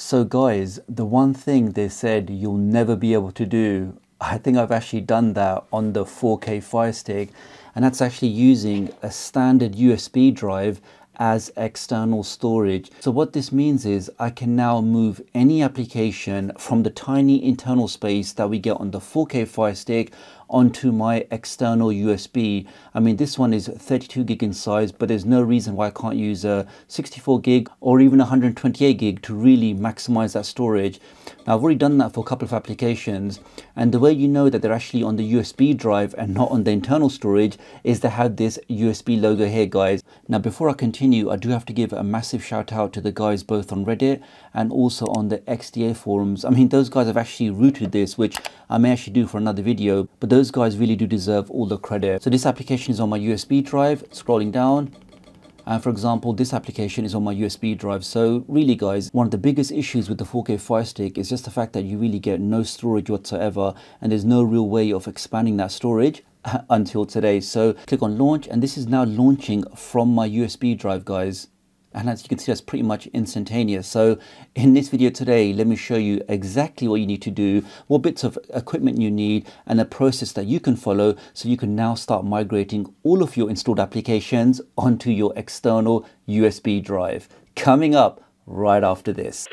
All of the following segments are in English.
So guys, the one thing they said you'll never be able to do, I think I've actually done that on the 4K Fire Stick and that's actually using a standard USB drive as external storage. So what this means is I can now move any application from the tiny internal space that we get on the 4K Fire Stick onto my external USB. I mean, this one is 32 gig in size, but there's no reason why I can't use a 64 gig or even 128 gig to really maximize that storage. Now, I've already done that for a couple of applications, and the way you know that they're actually on the USB drive and not on the internal storage is they have this USB logo here, guys. Now, before I continue, I do have to give a massive shout out to the guys both on Reddit and also on the XDA forums. I mean, those guys have actually rooted this, which I may actually do for another video, but those guys really do deserve all the credit. So this application is on my USB drive, scrolling down, and for example, this application is on my USB drive. So really guys, one of the biggest issues with the 4K Fire Stick is just the fact that you really get no storage whatsoever and there's no real way of expanding that storage until today. So click on launch and this is now launching from my USB drive guys and as you can see that's pretty much instantaneous. So in this video today let me show you exactly what you need to do what bits of equipment you need and a process that you can follow so you can now start migrating all of your installed applications onto your external USB drive. Coming up right after this.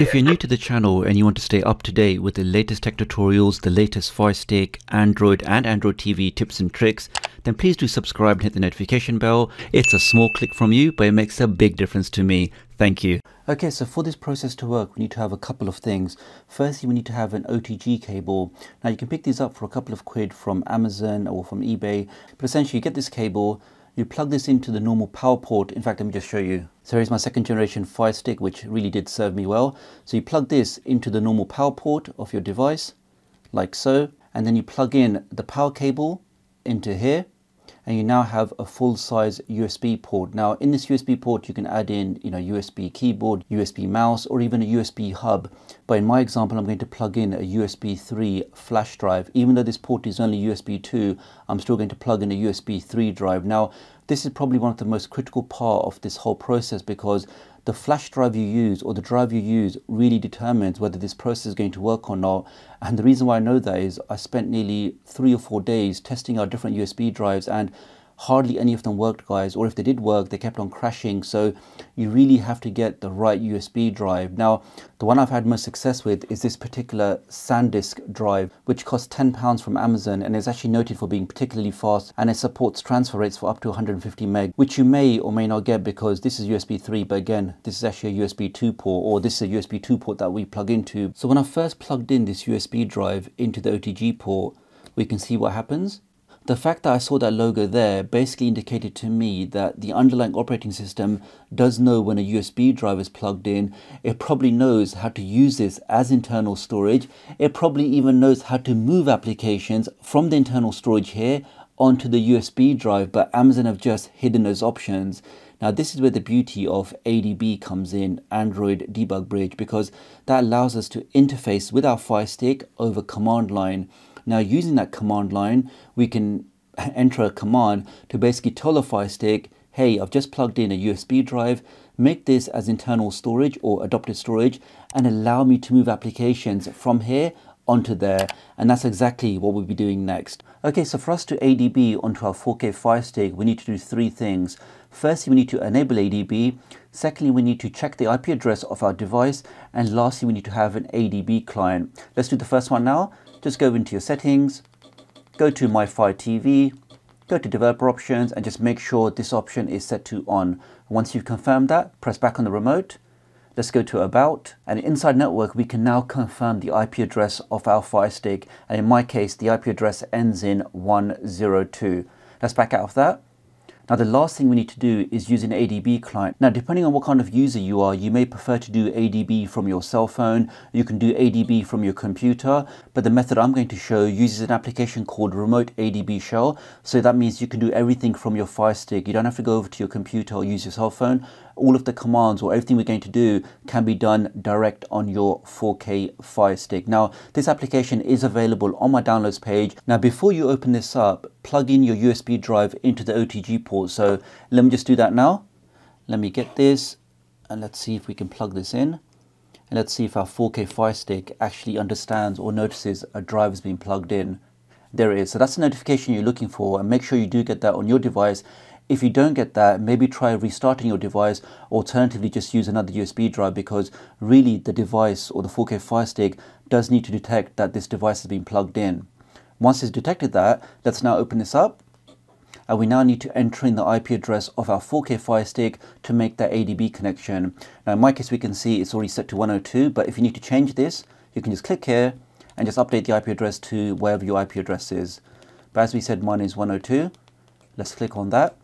If you're new to the channel and you want to stay up to date with the latest tech tutorials, the latest Fire Stick, Android and Android TV tips and tricks, then please do subscribe and hit the notification bell. It's a small click from you, but it makes a big difference to me. Thank you. Okay, so for this process to work, we need to have a couple of things. Firstly, we need to have an OTG cable. Now you can pick these up for a couple of quid from Amazon or from eBay, but essentially you get this cable, you plug this into the normal power port. In fact, let me just show you. So here's my second generation Fire Stick, which really did serve me well. So you plug this into the normal power port of your device, like so, and then you plug in the power cable into here and you now have a full size USB port. Now in this USB port you can add in you know USB keyboard, USB mouse or even a USB hub. But in my example I'm going to plug in a USB 3 flash drive. Even though this port is only USB 2 I'm still going to plug in a USB 3 drive. Now this is probably one of the most critical part of this whole process because the flash drive you use or the drive you use really determines whether this process is going to work or not. And the reason why I know that is I spent nearly three or four days testing out different USB drives and hardly any of them worked guys or if they did work they kept on crashing. So you really have to get the right USB drive. Now the one I've had most success with is this particular SanDisk drive which costs 10 pounds from Amazon and is actually noted for being particularly fast and it supports transfer rates for up to 150 meg which you may or may not get because this is USB 3 but again this is actually a USB 2 port or this is a USB 2 port that we plug into. So when I first plugged in this USB drive into the OTG port we can see what happens the fact that I saw that logo there basically indicated to me that the underlying operating system does know when a USB drive is plugged in. It probably knows how to use this as internal storage. It probably even knows how to move applications from the internal storage here onto the USB drive, but Amazon have just hidden those options. Now this is where the beauty of ADB comes in, Android Debug Bridge, because that allows us to interface with our Fire Stick over command line. Now using that command line, we can enter a command to basically tell the Fire Stick, hey, I've just plugged in a USB drive, make this as internal storage or adopted storage and allow me to move applications from here onto there and that's exactly what we'll be doing next. Okay, so for us to ADB onto our 4K Fire Stick, we need to do three things. Firstly, we need to enable ADB. Secondly, we need to check the IP address of our device. And lastly, we need to have an ADB client. Let's do the first one now just go into your settings, go to My Fire TV, go to developer options and just make sure this option is set to on. Once you've confirmed that, press back on the remote. Let's go to about and inside network we can now confirm the IP address of our Fire Stick and in my case the IP address ends in 102. Let's back out of that now the last thing we need to do is use an ADB client. Now depending on what kind of user you are, you may prefer to do ADB from your cell phone, you can do ADB from your computer, but the method I'm going to show uses an application called Remote ADB Shell. So that means you can do everything from your Fire Stick. You don't have to go over to your computer or use your cell phone all of the commands or everything we're going to do can be done direct on your 4K Fire Stick. Now, this application is available on my downloads page. Now, before you open this up, plug in your USB drive into the OTG port. So let me just do that now. Let me get this and let's see if we can plug this in. And let's see if our 4K Fire Stick actually understands or notices a drive has been plugged in. There it is. So that's the notification you're looking for and make sure you do get that on your device. If you don't get that, maybe try restarting your device. Alternatively, just use another USB drive because really the device or the 4K Fire Stick does need to detect that this device has been plugged in. Once it's detected that, let's now open this up and we now need to enter in the IP address of our 4K Fire Stick to make that ADB connection. Now in my case we can see it's already set to 102 but if you need to change this you can just click here and just update the IP address to wherever your IP address is. But as we said mine is 102. Let's click on that.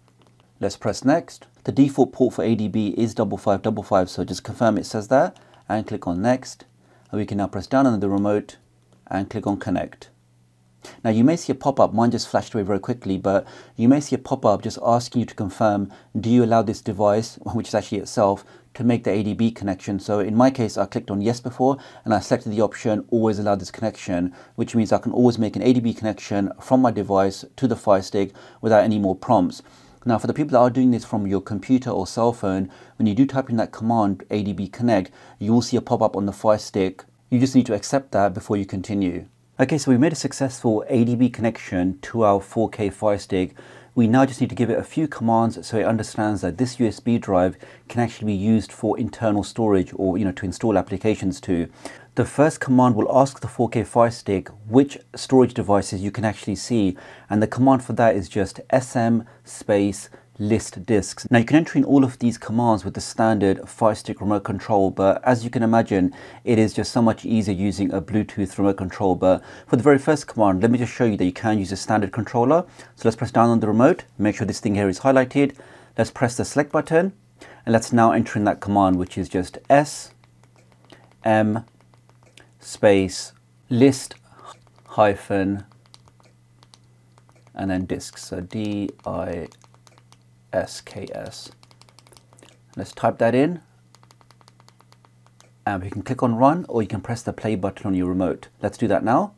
Let's press next. The default port for ADB is 5555 so just confirm it says that and click on next. And we can now press down on the remote and click on connect. Now you may see a pop-up, mine just flashed away very quickly, but you may see a pop-up just asking you to confirm, do you allow this device, which is actually itself, to make the ADB connection. So in my case, I clicked on yes before and I selected the option always allow this connection, which means I can always make an ADB connection from my device to the Fire Stick without any more prompts. Now for the people that are doing this from your computer or cell phone, when you do type in that command ADB connect, you will see a pop-up on the Fire Stick. You just need to accept that before you continue. Okay, so we made a successful ADB connection to our 4K Fire Stick. We now just need to give it a few commands so it understands that this USB drive can actually be used for internal storage or you know to install applications to. The first command will ask the 4K Fire Stick which storage devices you can actually see and the command for that is just sm space list disks. Now you can enter in all of these commands with the standard Fire Stick remote control, but as you can imagine, it is just so much easier using a Bluetooth remote control. But for the very first command, let me just show you that you can use a standard controller. So let's press down on the remote, make sure this thing here is highlighted. Let's press the select button, and let's now enter in that command, which is just S, M, space, list, hyphen, and then disks. So D I S K S. Let's type that in and we can click on run or you can press the play button on your remote. Let's do that now.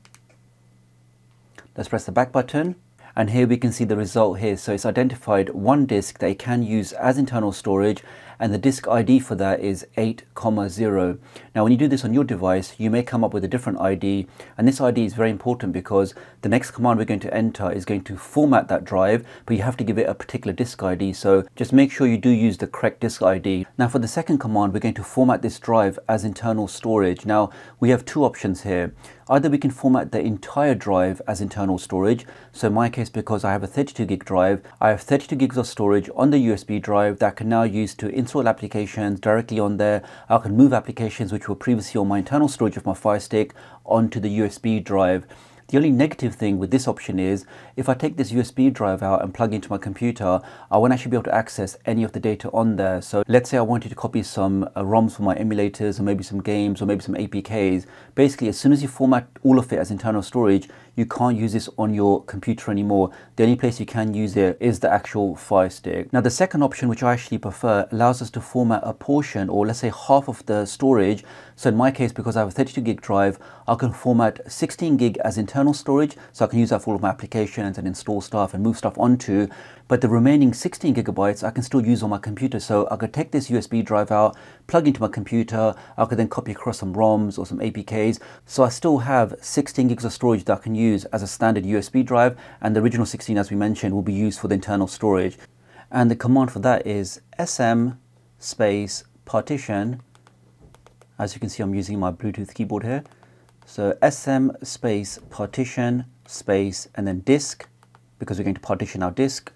Let's press the back button and here we can see the result here. So it's identified one disk that it can use as internal storage and the disk ID for that is 8, 0. Now when you do this on your device, you may come up with a different ID and this ID is very important because the next command we're going to enter is going to format that drive, but you have to give it a particular disk ID. So just make sure you do use the correct disk ID. Now for the second command, we're going to format this drive as internal storage. Now we have two options here. Either we can format the entire drive as internal storage. So in my case, because I have a 32 gig drive, I have 32 gigs of storage on the USB drive that can now use to applications directly on there. I can move applications which were previously on my internal storage of my Fire Stick onto the USB drive. The only negative thing with this option is if I take this USB drive out and plug into my computer, I won't actually be able to access any of the data on there. So let's say I wanted to copy some uh, ROMs for my emulators or maybe some games or maybe some APKs. Basically, as soon as you format all of it as internal storage, you can't use this on your computer anymore. The only place you can use it is the actual Fire Stick. Now the second option, which I actually prefer, allows us to format a portion or let's say half of the storage. So in my case, because I have a 32 gig drive, I can format 16 gig as internal storage. So I can use that for all of my applications and install stuff and move stuff onto but the remaining 16 gigabytes I can still use on my computer. So I could take this USB drive out, plug into my computer, I could then copy across some ROMs or some APKs. So I still have 16 gigs of storage that I can use as a standard USB drive and the original 16 as we mentioned will be used for the internal storage. And the command for that is sm space partition. As you can see I'm using my Bluetooth keyboard here. So sm space partition space and then disk because we're going to partition our disk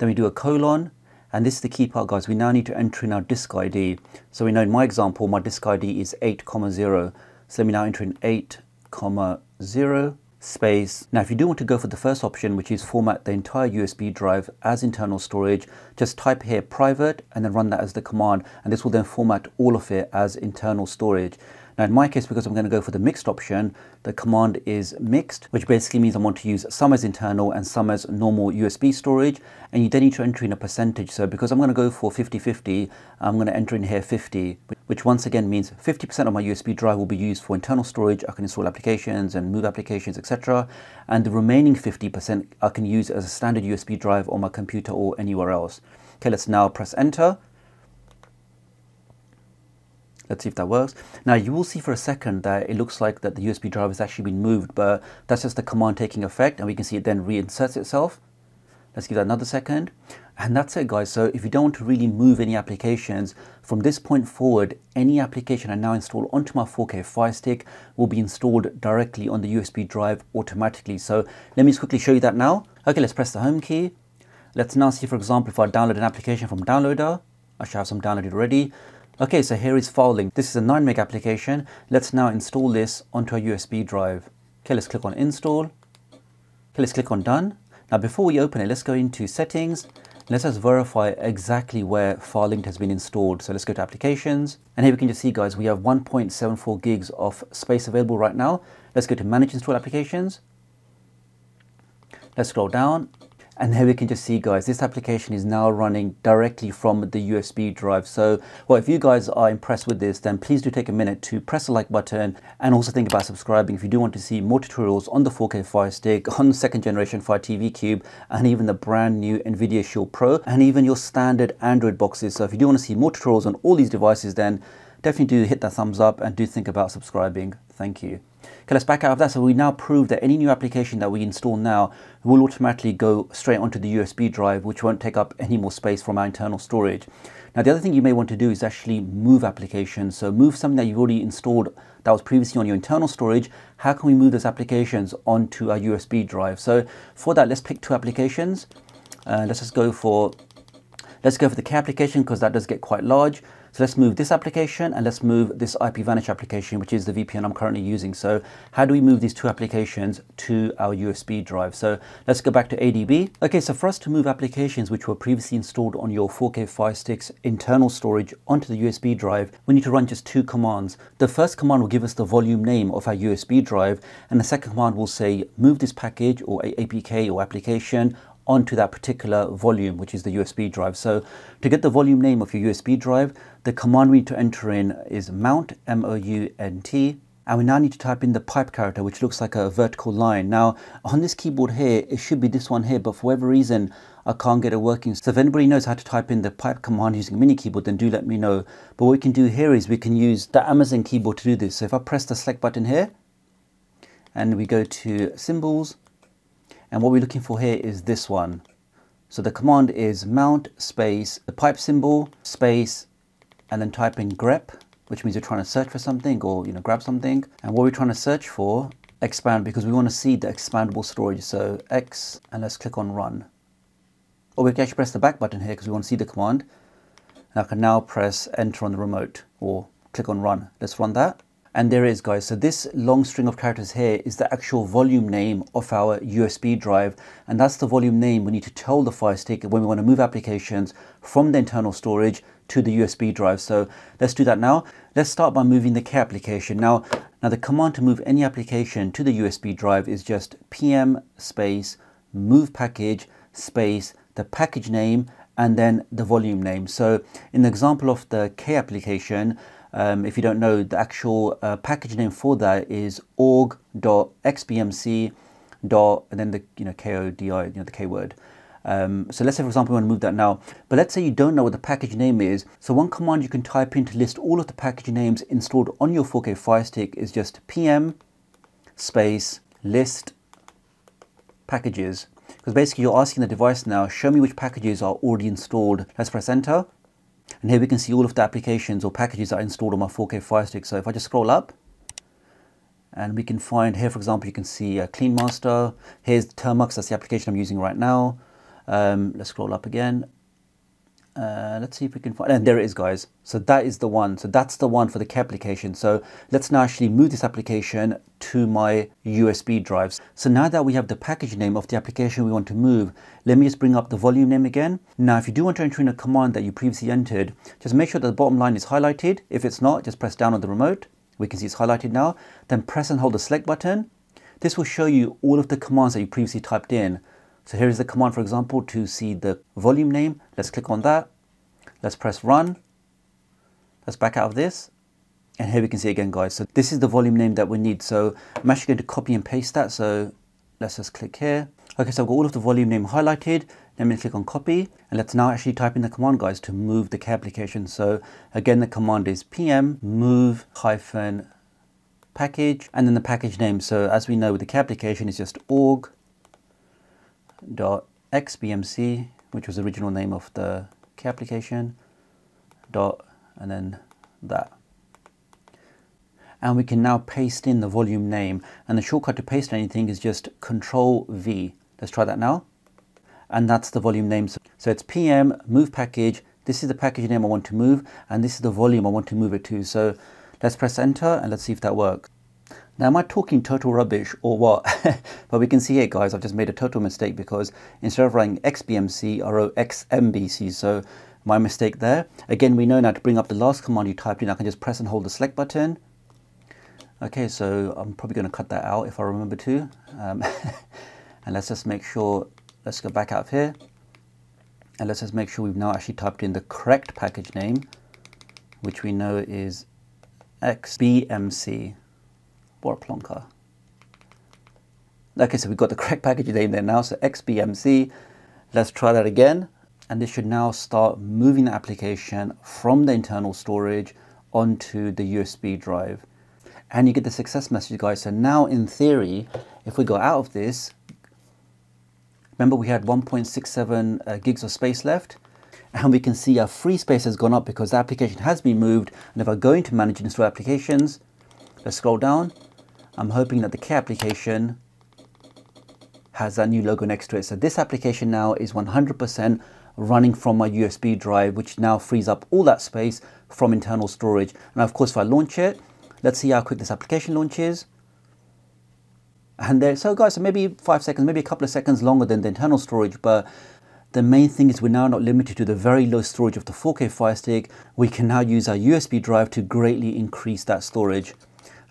then we do a colon, and this is the key part, guys. We now need to enter in our disk ID. So we know in my example, my disk ID is 8, comma 0. So let me now enter in 8, comma 0 space. Now, if you do want to go for the first option, which is format the entire USB drive as internal storage, just type here private and then run that as the command. And this will then format all of it as internal storage. Now in my case, because I'm going to go for the mixed option, the command is mixed, which basically means I want to use some as internal and some as normal USB storage. And you then need to enter in a percentage. So because I'm going to go for 50-50, I'm going to enter in here 50, which once again means 50% of my USB drive will be used for internal storage. I can install applications and move applications, etc. And the remaining 50% I can use as a standard USB drive on my computer or anywhere else. Okay, let's now press enter. Let's see if that works. Now you will see for a second that it looks like that the USB drive has actually been moved, but that's just the command taking effect and we can see it then reinserts itself. Let's give that another second. And that's it guys. So if you don't want to really move any applications, from this point forward, any application I now install onto my 4K Fire Stick will be installed directly on the USB drive automatically. So let me just quickly show you that now. Okay, let's press the home key. Let's now see, for example, if I download an application from Downloader. I should have some downloaded already. Okay, so here is FileLink. This is a 9 meg application. Let's now install this onto a USB drive. Okay, let's click on install. Okay, let's click on done. Now before we open it, let's go into settings. Let's just verify exactly where FileLink has been installed. So let's go to applications. And here we can just see guys, we have 1.74 gigs of space available right now. Let's go to manage install applications. Let's scroll down and here we can just see guys, this application is now running directly from the USB drive. So well, if you guys are impressed with this, then please do take a minute to press the like button and also think about subscribing if you do want to see more tutorials on the 4K Fire Stick, on the second generation Fire TV Cube, and even the brand new NVIDIA Shield Pro, and even your standard Android boxes. So if you do want to see more tutorials on all these devices, then definitely do hit that thumbs up and do think about subscribing. Thank you. Okay, let's back out of that. So we now prove that any new application that we install now will automatically go straight onto the USB drive, which won't take up any more space from our internal storage. Now, the other thing you may want to do is actually move applications. So move something that you've already installed that was previously on your internal storage. How can we move those applications onto our USB drive? So for that, let's pick two applications. Uh, let's just go for, let's go for the K application because that does get quite large. So let's move this application and let's move this IPVanish application, which is the VPN I'm currently using. So how do we move these two applications to our USB drive? So let's go back to ADB. Okay, so for us to move applications which were previously installed on your 4K Fire Stick's internal storage onto the USB drive, we need to run just two commands. The first command will give us the volume name of our USB drive, and the second command will say move this package or APK or application onto that particular volume, which is the USB drive. So to get the volume name of your USB drive, the command we need to enter in is mount, M-O-U-N-T, and we now need to type in the pipe character, which looks like a vertical line. Now, on this keyboard here, it should be this one here, but for whatever reason, I can't get it working. So if anybody knows how to type in the pipe command using a mini keyboard, then do let me know. But what we can do here is we can use the Amazon keyboard to do this. So if I press the select button here, and we go to symbols, and what we're looking for here is this one. So the command is mount space, the pipe symbol, space, and then type in grep, which means you're trying to search for something or you know grab something. And what we're trying to search for, expand, because we want to see the expandable storage. So X, and let's click on run. Or we can actually press the back button here because we want to see the command. And I can now press enter on the remote or click on run. Let's run that. And there is guys, so this long string of characters here is the actual volume name of our USB drive and that's the volume name we need to tell the Fire Stick when we want to move applications from the internal storage to the USB drive. So let's do that now. Let's start by moving the K application. Now, now the command to move any application to the USB drive is just pm space move package space the package name and then the volume name. So in the example of the K application, um, if you don't know, the actual uh, package name for that is org.xbmc. Dot, and then the you know kodi you know the k word. Um, so let's say for example we want to move that now. But let's say you don't know what the package name is. So one command you can type in to list all of the package names installed on your 4k fire stick is just pm space list packages. Because basically you're asking the device now show me which packages are already installed. Let's press enter and here we can see all of the applications or packages that are installed on my 4K Fire Stick. So if I just scroll up, and we can find here, for example, you can see uh, Clean Master. Here's Termux, that's the application I'm using right now. Um, let's scroll up again. Uh, let's see if we can find, and there it is guys. So that is the one. So that's the one for the application. So let's now actually move this application to my USB drives. So now that we have the package name of the application we want to move, let me just bring up the volume name again. Now, if you do want to enter in a command that you previously entered, just make sure that the bottom line is highlighted. If it's not, just press down on the remote. We can see it's highlighted now. Then press and hold the select button. This will show you all of the commands that you previously typed in. So here is the command, for example, to see the volume name. Let's click on that. Let's press run. Let's back out of this. And here we can see again, guys. So this is the volume name that we need. So I'm actually going to copy and paste that. So let's just click here. Okay, so I've got all of the volume name highlighted. Let me click on copy and let's now actually type in the command guys to move the K application. So again, the command is pm move hyphen package and then the package name. So as we know with the K application is just org dot xbmc, which was the original name of the K application dot and then that. And we can now paste in the volume name. And the shortcut to paste anything is just control V. Let's try that now. And that's the volume name. So it's PM move package. This is the package name I want to move and this is the volume I want to move it to. So let's press enter and let's see if that works now am I talking total rubbish or what? But we can see here guys I've just made a total mistake because instead of writing XBMC I wrote XMBC so my mistake there. Again we know now to bring up the last command you typed in I can just press and hold the select button. Okay, so I'm probably going to cut that out if I remember to. Um, and let's just make sure, let's go back out of here. And let's just make sure we've now actually typed in the correct package name, which we know is XBMC, Okay, so we've got the correct package name there now, so XBMC. Let's try that again. And this should now start moving the application from the internal storage onto the USB drive. And you get the success message guys. So now in theory if we go out of this remember we had 1.67 uh, gigs of space left? And we can see our free space has gone up because the application has been moved. And if I go into manage and install applications let's scroll down I'm hoping that the K application has that new logo next to it so this application now is 100% running from my USB drive which now frees up all that space from internal storage and of course if I launch it Let's see how quick this application launches. And there, so guys, so maybe five seconds, maybe a couple of seconds longer than the internal storage, but the main thing is we're now not limited to the very low storage of the 4K Fire Stick. We can now use our USB drive to greatly increase that storage.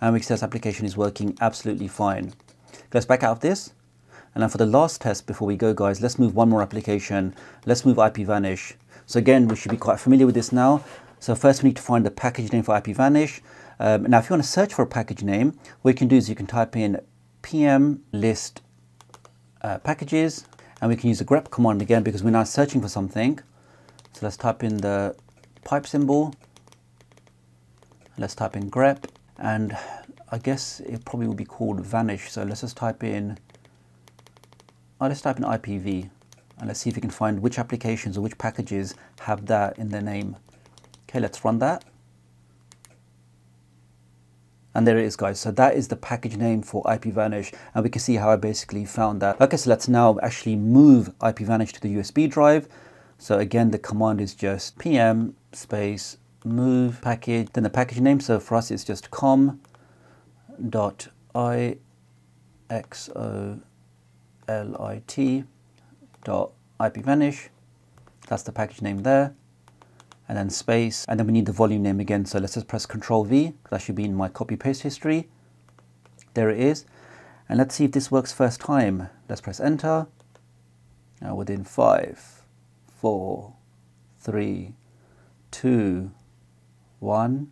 And we can see this application is working absolutely fine. Let's back out of this. And then for the last test before we go, guys, let's move one more application. Let's move IPVanish. So again, we should be quite familiar with this now. So first we need to find the package name for IPVanish. Um, now, if you want to search for a package name, what you can do is you can type in pm list uh, packages, and we can use the grep command again because we're now searching for something. So let's type in the pipe symbol. Let's type in grep, and I guess it probably will be called vanish. So let's just type in, oh, let's type in IPV, and let's see if we can find which applications or which packages have that in their name. Okay, let's run that. And there it is guys, so that is the package name for IPVanish and we can see how I basically found that. Okay, so let's now actually move IPVanish to the USB drive. So again, the command is just pm space move package, then the package name. So for us, it's just com dot i x o l i t dot ipvanish. That's the package name there and then space, and then we need the volume name again. So let's just press Control V, that should be in my copy paste history. There it is. And let's see if this works first time. Let's press enter. Now within five, four, three, two, one.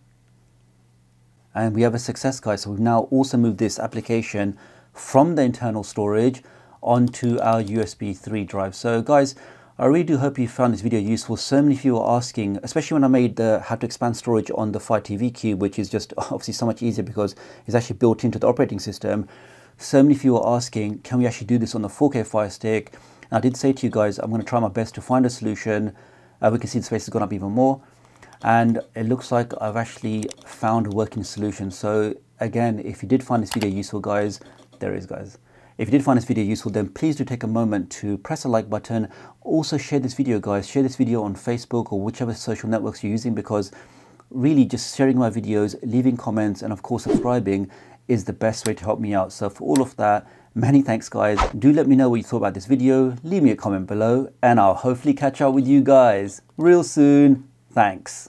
And we have a success guys. So we've now also moved this application from the internal storage onto our USB 3 drive. So guys, I really do hope you found this video useful. So many of you are asking, especially when I made the how to expand storage on the Fire TV Cube, which is just obviously so much easier because it's actually built into the operating system. So many of you are asking, can we actually do this on the 4K Fire Stick? And I did say to you guys, I'm going to try my best to find a solution. Uh, we can see the space has gone up even more. And it looks like I've actually found a working solution. So again, if you did find this video useful, guys, there is, guys. If you did find this video useful, then please do take a moment to press the like button. Also share this video, guys. Share this video on Facebook or whichever social networks you're using because really just sharing my videos, leaving comments, and of course subscribing is the best way to help me out. So for all of that, many thanks guys. Do let me know what you thought about this video. Leave me a comment below and I'll hopefully catch up with you guys real soon. Thanks.